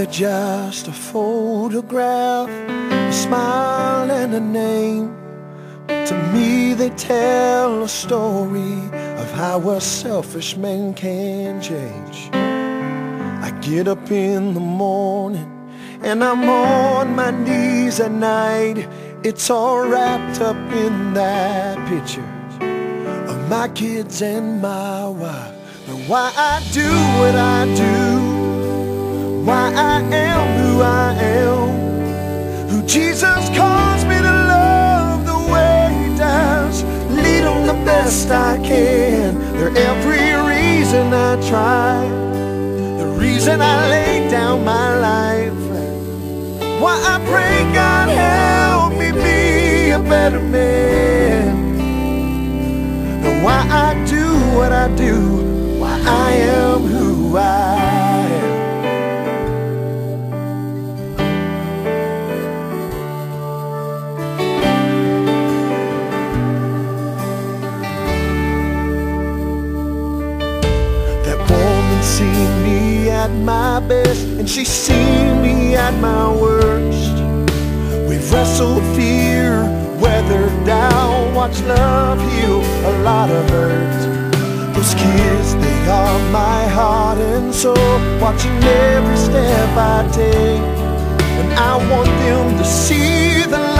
they're just a photograph, a smile and a name. To me they tell a story of how a selfish man can change. I get up in the morning and I'm on my knees at night. It's all wrapped up in that picture of my kids and my wife. And why I do what I do, why I am who I am, who Jesus calls me to love the way he does, lead on the best I can. They're every reason I try, the reason I lay down my life. Why I pray God help me be a better man. At my best, and she's seen me at my worst. We've wrestled fear, weathered down, watched love heal a lot of hurt. Those kids, they are my heart and soul, watching every step I take. And I want them to see the light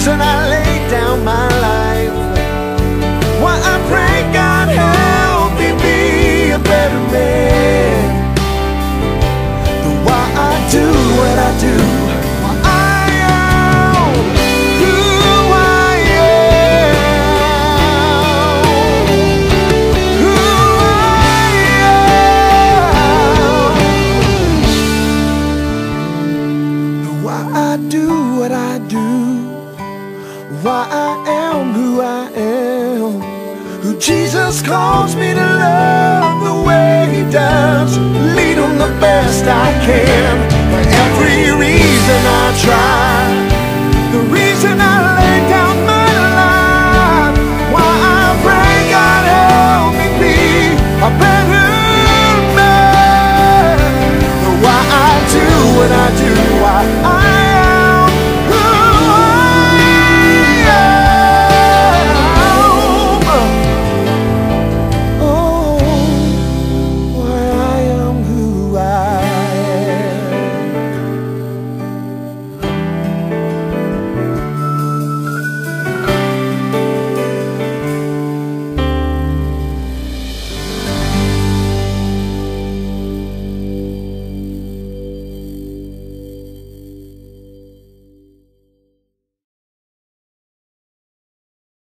reason I lay down my life. Why I pray God help me be a better man. The why I do what I do. Why I am who I am. Who I am. Why I do what I do. Why I am who I am. Who Jesus calls me to love the way He does. Lead on the best I can. For every reason I try.